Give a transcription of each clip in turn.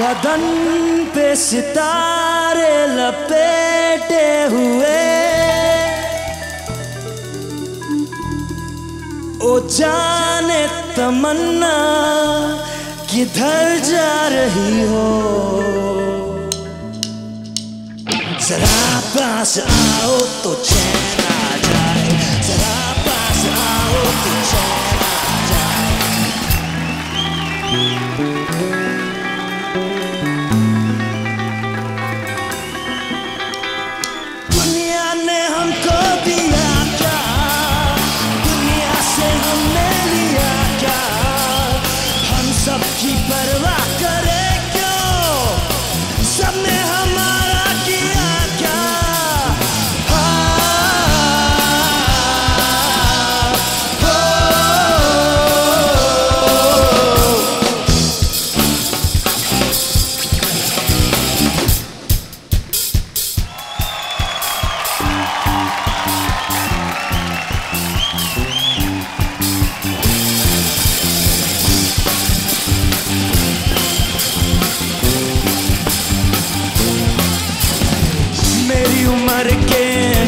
बदन पे सितारे लपेटे हुए। ओ जाने तमन्ना, किधर जा रही हो? जरा पास आओ तो चैन आ जाए। जरा पास आओ तो चैन मेरी के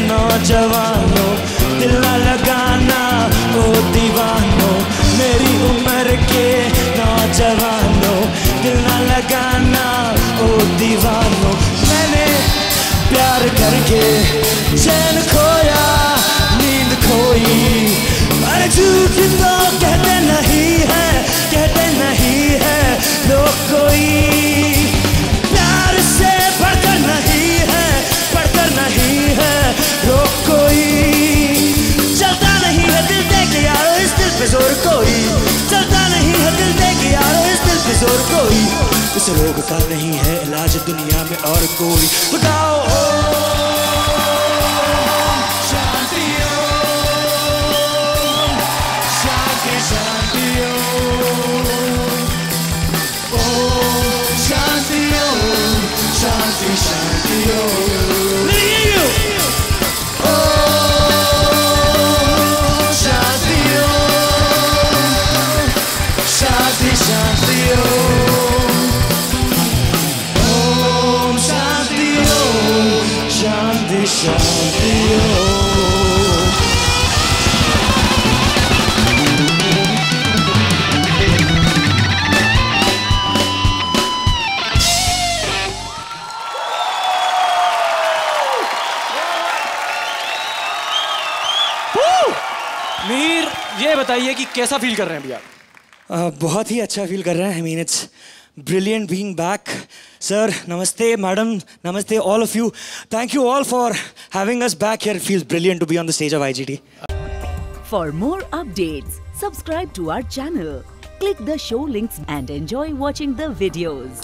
नौजवानों, दिल लगाना ओ दीवानों, मेरी उम्र के नौजवानों, दिल लगाना ओ दीवानों। मैंने प्यार करके चैन पे ज़ोर कोई। चलता नहीं है दिल दे के यारो इस दिल पे ज़ोर कोई। इस रोग का नहीं है इलाज दुनिया में और कोई। बताओ शांति शांति शांति मीर ये बताइए कि कैसा फील कर रहे हैं Uh, बहुत ही अच्छा फील कर रहे हैं mean it's brilliant being back sir नमस्ते मैडम नमस्ते all of you thank you all for having us back here feels brilliant to be on the stage of IGT For more updates, subscribe to our channel, click the show links and enjoy watching the videos.